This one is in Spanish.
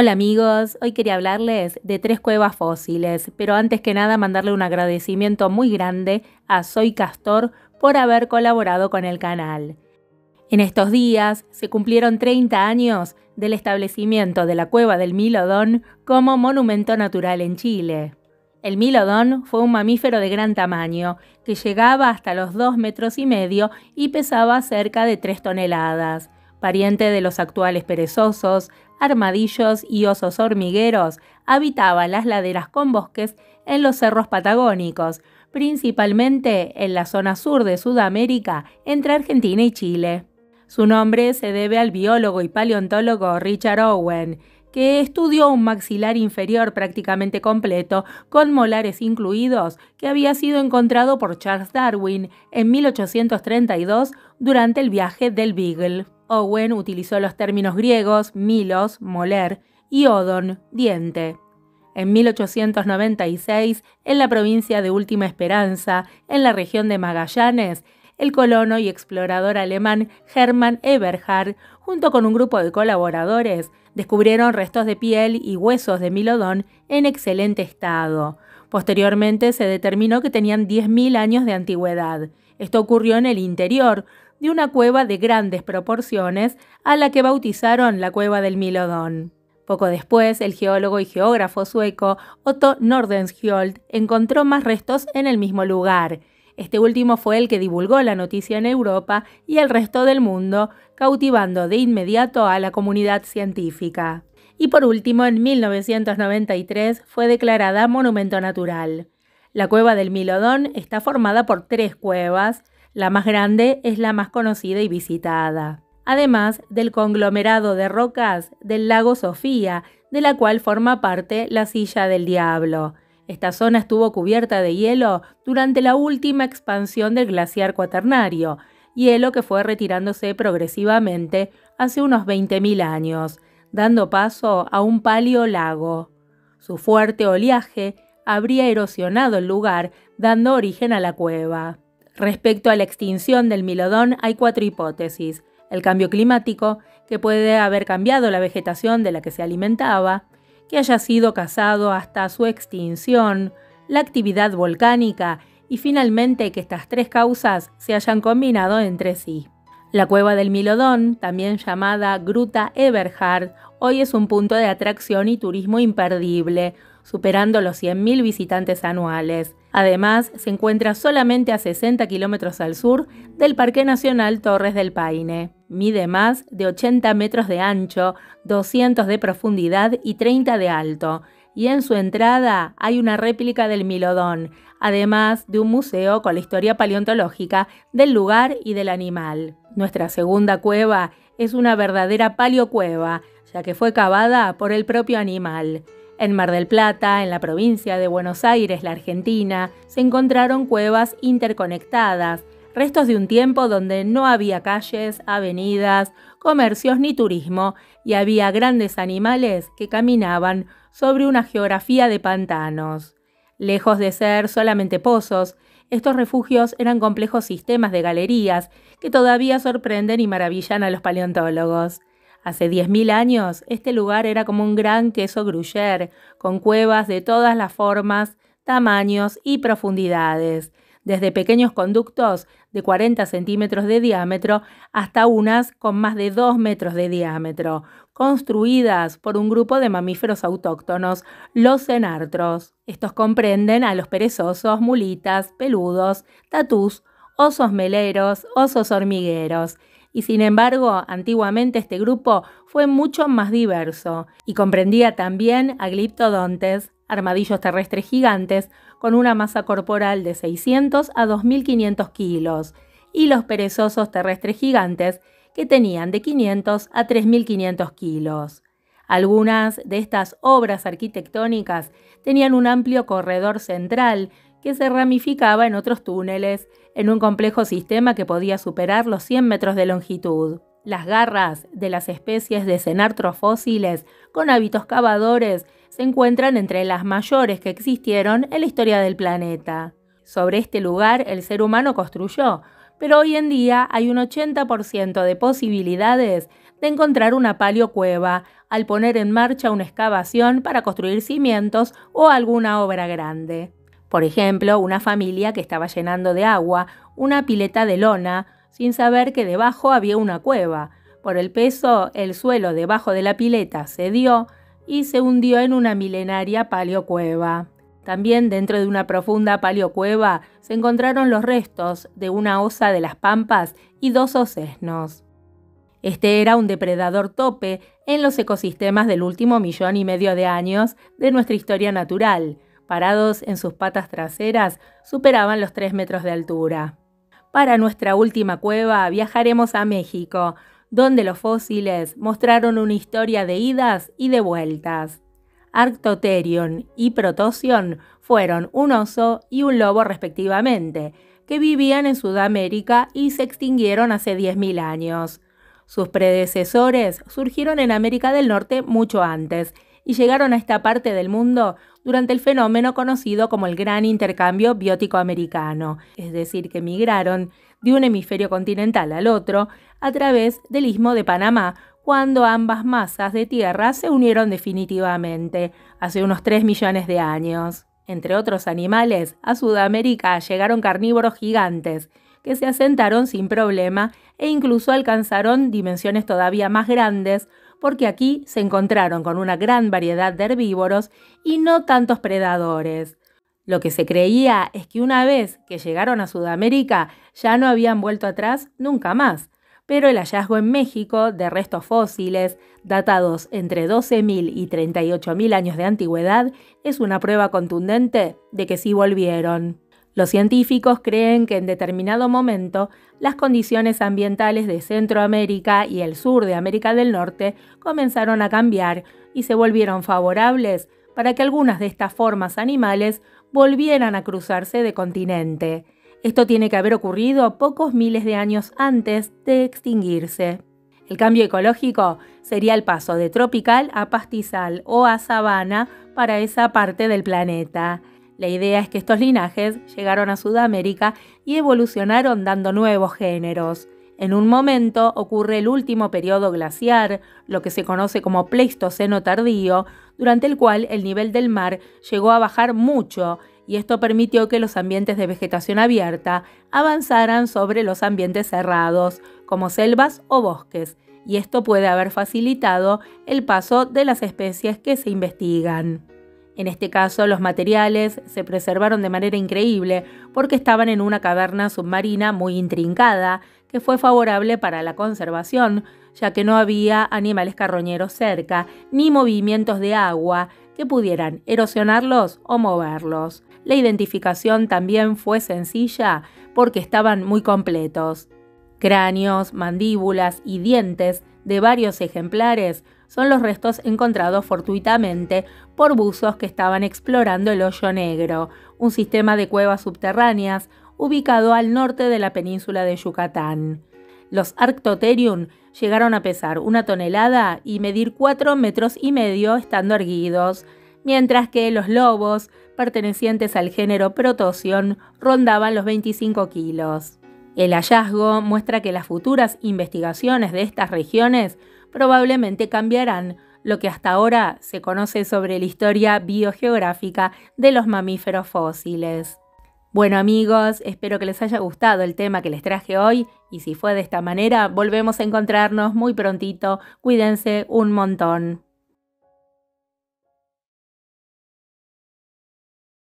Hola amigos, hoy quería hablarles de tres cuevas fósiles, pero antes que nada mandarle un agradecimiento muy grande a Soy Castor por haber colaborado con el canal. En estos días se cumplieron 30 años del establecimiento de la cueva del Milodón como monumento natural en Chile. El Milodón fue un mamífero de gran tamaño, que llegaba hasta los 2 metros y medio y pesaba cerca de 3 toneladas. Pariente de los actuales perezosos, armadillos y osos hormigueros, habitaba las laderas con bosques en los cerros patagónicos, principalmente en la zona sur de Sudamérica, entre Argentina y Chile. Su nombre se debe al biólogo y paleontólogo Richard Owen, que estudió un maxilar inferior prácticamente completo, con molares incluidos, que había sido encontrado por Charles Darwin en 1832 durante el viaje del Beagle. Owen utilizó los términos griegos milos, moler, y odon, diente. En 1896, en la provincia de Última Esperanza, en la región de Magallanes, el colono y explorador alemán Hermann Eberhard, junto con un grupo de colaboradores, descubrieron restos de piel y huesos de Milodón en excelente estado. Posteriormente se determinó que tenían 10.000 años de antigüedad. Esto ocurrió en el interior, de una cueva de grandes proporciones a la que bautizaron la cueva del Milodón. Poco después, el geólogo y geógrafo sueco Otto Nordenskjöld encontró más restos en el mismo lugar. Este último fue el que divulgó la noticia en Europa y el resto del mundo, cautivando de inmediato a la comunidad científica. Y por último, en 1993 fue declarada monumento natural. La cueva del Milodón está formada por tres cuevas, la más grande es la más conocida y visitada. Además del conglomerado de rocas del lago Sofía, de la cual forma parte la Silla del Diablo. Esta zona estuvo cubierta de hielo durante la última expansión del glaciar cuaternario, hielo que fue retirándose progresivamente hace unos 20.000 años, dando paso a un lago. Su fuerte oleaje habría erosionado el lugar, dando origen a la cueva. Respecto a la extinción del milodón hay cuatro hipótesis. El cambio climático, que puede haber cambiado la vegetación de la que se alimentaba, que haya sido cazado hasta su extinción, la actividad volcánica y finalmente que estas tres causas se hayan combinado entre sí. La cueva del Milodón, también llamada Gruta Eberhard, hoy es un punto de atracción y turismo imperdible, superando los 100.000 visitantes anuales. Además, se encuentra solamente a 60 kilómetros al sur del Parque Nacional Torres del Paine. Mide más de 80 metros de ancho, 200 de profundidad y 30 de alto. Y en su entrada hay una réplica del Milodón, además de un museo con la historia paleontológica del lugar y del animal. Nuestra segunda cueva es una verdadera paleocueva, ya que fue cavada por el propio animal. En Mar del Plata, en la provincia de Buenos Aires, la Argentina, se encontraron cuevas interconectadas, restos de un tiempo donde no había calles, avenidas, comercios ni turismo, y había grandes animales que caminaban sobre una geografía de pantanos. Lejos de ser solamente pozos, estos refugios eran complejos sistemas de galerías que todavía sorprenden y maravillan a los paleontólogos. Hace 10.000 años, este lugar era como un gran queso gruyère, con cuevas de todas las formas, tamaños y profundidades, desde pequeños conductos de 40 centímetros de diámetro hasta unas con más de 2 metros de diámetro, construidas por un grupo de mamíferos autóctonos, los cenartros. Estos comprenden a los perezosos, mulitas, peludos, tatús, osos meleros, osos hormigueros y sin embargo antiguamente este grupo fue mucho más diverso y comprendía también a gliptodontes, armadillos terrestres gigantes con una masa corporal de 600 a 2500 kilos, y los perezosos terrestres gigantes que tenían de 500 a 3500 kilos. Algunas de estas obras arquitectónicas tenían un amplio corredor central que se ramificaba en otros túneles, en un complejo sistema que podía superar los 100 metros de longitud. Las garras de las especies de cenartros fósiles con hábitos cavadores se encuentran entre las mayores que existieron en la historia del planeta. Sobre este lugar el ser humano construyó, pero hoy en día hay un 80% de posibilidades de encontrar una paleocueva al poner en marcha una excavación para construir cimientos o alguna obra grande. Por ejemplo, una familia que estaba llenando de agua una pileta de lona sin saber que debajo había una cueva. Por el peso, el suelo debajo de la pileta cedió y se hundió en una milenaria paleocueva. También dentro de una profunda paleocueva se encontraron los restos de una osa de las pampas y dos ocesnos. Este era un depredador tope en los ecosistemas del último millón y medio de años de nuestra historia natural. Parados en sus patas traseras, superaban los 3 metros de altura. Para nuestra última cueva viajaremos a México, donde los fósiles mostraron una historia de idas y de vueltas. Arctotherion y Protosion fueron un oso y un lobo respectivamente, que vivían en Sudamérica y se extinguieron hace 10.000 años. Sus predecesores surgieron en América del Norte mucho antes y llegaron a esta parte del mundo durante el fenómeno conocido como el Gran Intercambio Biótico Americano, es decir, que migraron de un hemisferio continental al otro a través del istmo de Panamá, cuando ambas masas de tierra se unieron definitivamente, hace unos 3 millones de años. Entre otros animales, a Sudamérica llegaron carnívoros gigantes, que se asentaron sin problema e incluso alcanzaron dimensiones todavía más grandes, porque aquí se encontraron con una gran variedad de herbívoros y no tantos predadores. Lo que se creía es que una vez que llegaron a Sudamérica ya no habían vuelto atrás nunca más, pero el hallazgo en México de restos fósiles datados entre 12.000 y 38.000 años de antigüedad es una prueba contundente de que sí volvieron. Los científicos creen que en determinado momento las condiciones ambientales de Centroamérica y el sur de América del Norte comenzaron a cambiar y se volvieron favorables para que algunas de estas formas animales volvieran a cruzarse de continente. Esto tiene que haber ocurrido pocos miles de años antes de extinguirse. El cambio ecológico sería el paso de tropical a pastizal o a sabana para esa parte del planeta. La idea es que estos linajes llegaron a Sudamérica y evolucionaron dando nuevos géneros. En un momento ocurre el último periodo glaciar, lo que se conoce como Pleistoceno tardío, durante el cual el nivel del mar llegó a bajar mucho y esto permitió que los ambientes de vegetación abierta avanzaran sobre los ambientes cerrados, como selvas o bosques, y esto puede haber facilitado el paso de las especies que se investigan. En este caso, los materiales se preservaron de manera increíble porque estaban en una caverna submarina muy intrincada, que fue favorable para la conservación, ya que no había animales carroñeros cerca, ni movimientos de agua que pudieran erosionarlos o moverlos. La identificación también fue sencilla porque estaban muy completos. Cráneos, mandíbulas y dientes de varios ejemplares son los restos encontrados fortuitamente por buzos que estaban explorando el Hoyo Negro, un sistema de cuevas subterráneas ubicado al norte de la península de Yucatán. Los Arctotherium llegaron a pesar una tonelada y medir cuatro metros y medio estando erguidos, mientras que los lobos, pertenecientes al género Protosion, rondaban los 25 kilos. El hallazgo muestra que las futuras investigaciones de estas regiones probablemente cambiarán lo que hasta ahora se conoce sobre la historia biogeográfica de los mamíferos fósiles. Bueno amigos, espero que les haya gustado el tema que les traje hoy y si fue de esta manera, volvemos a encontrarnos muy prontito. Cuídense un montón.